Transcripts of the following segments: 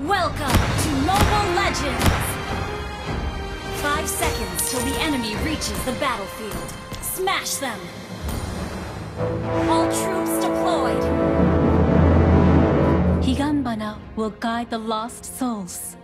Welcome to Mobile Legends! Five seconds till the enemy reaches the battlefield. Smash them! All troops deployed! Higanbana will guide the lost souls.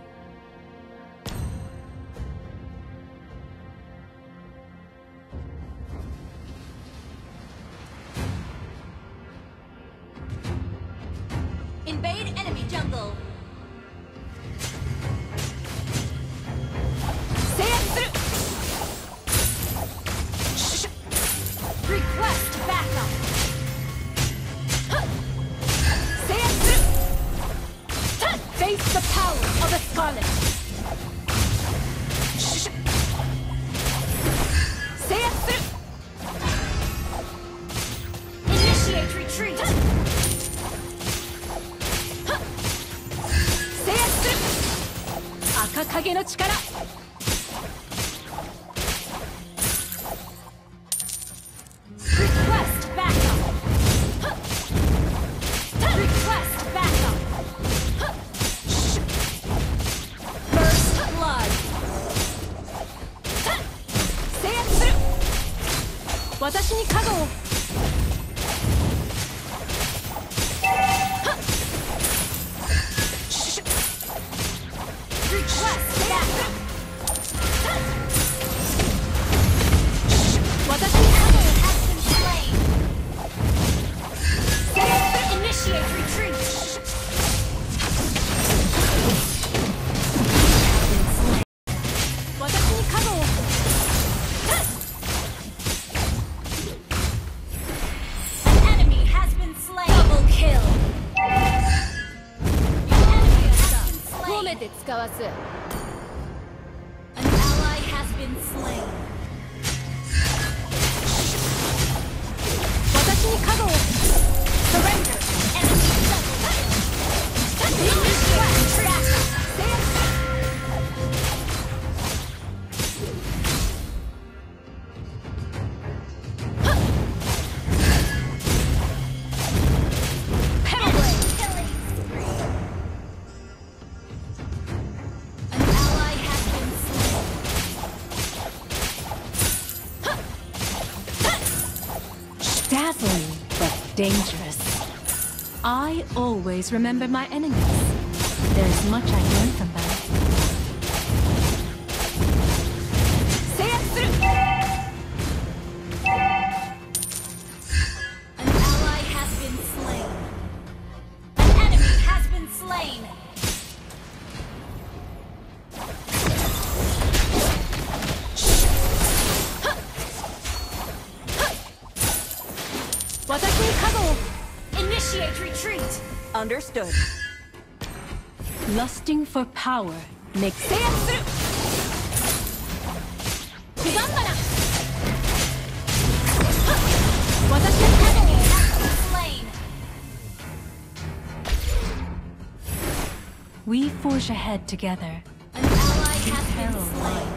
て使わす。An ally has been slain. dangerous. I always remember my enemies. There's much I learn from them. Initiate retreat! Understood. Lusting for power makes sense. We forge ahead together. An ally has been slain.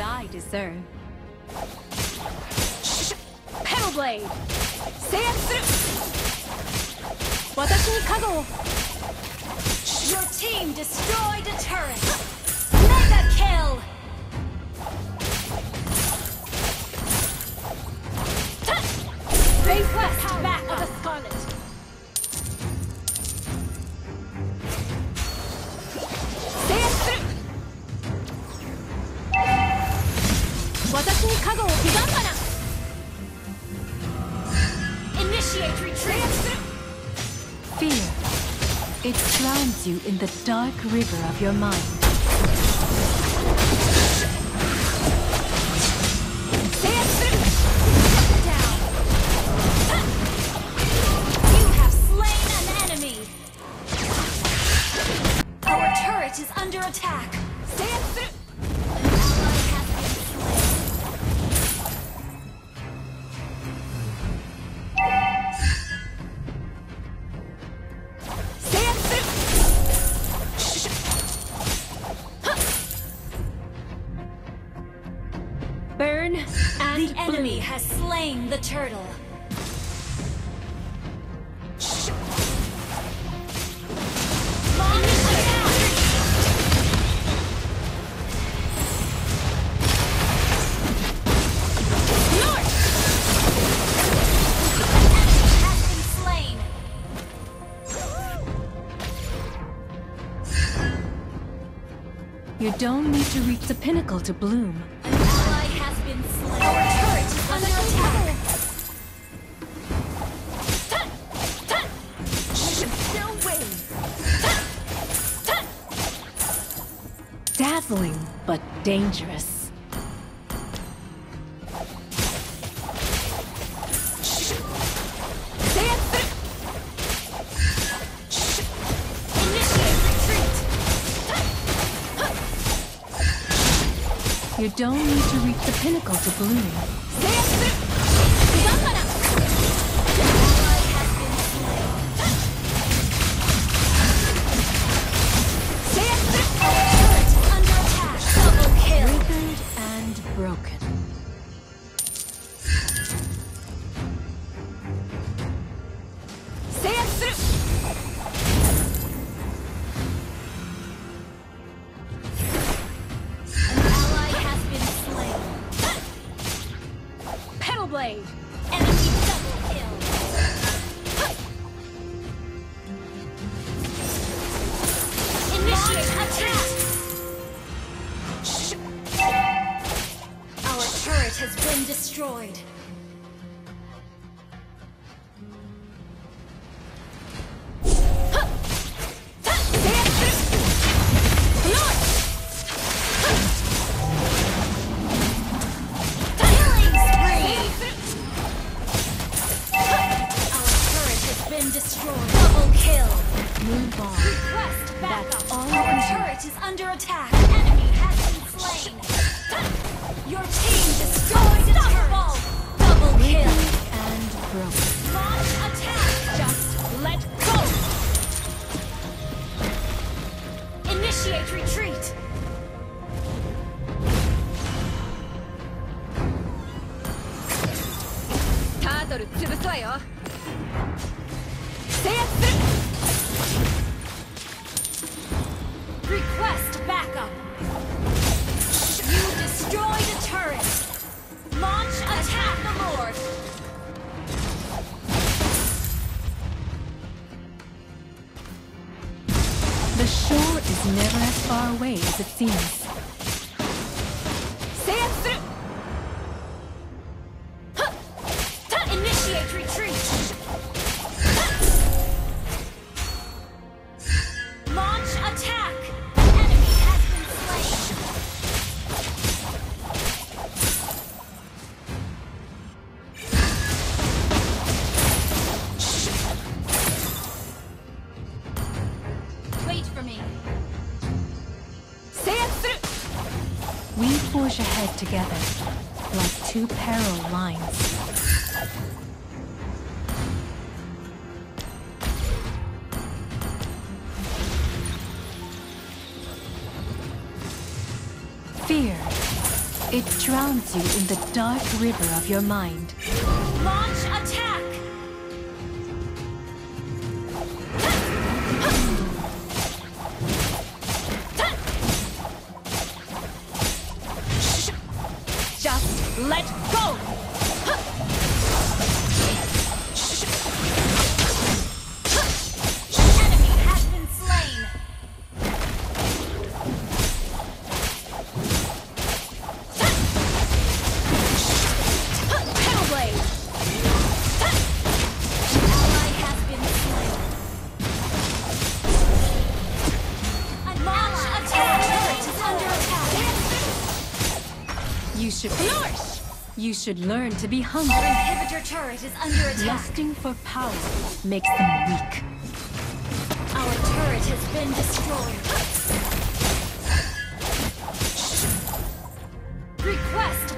what I deserve. Sh Petal Blade! Your team destroyed a turret! Mega kill! You in the dark river of your mind. You have slain an enemy! Our turret is under attack! An ally has slain the turtle. You don't need to reach the pinnacle to bloom. Win. Dazzling, but dangerous. You don't need to reach the pinnacle to bloom. Is under attack. Enemy has been slain. Your team destroyed a turret. Double kill. And broken. Launch attack. Just let go. Initiate retreat. Request away forge ahead together, like two parallel lines. Fear. It drowns you in the dark river of your mind. Launch attack. Should learn to be Our hungry. inhibitor turret is under attack. Lusting for power makes them weak. Our turret has been destroyed. Request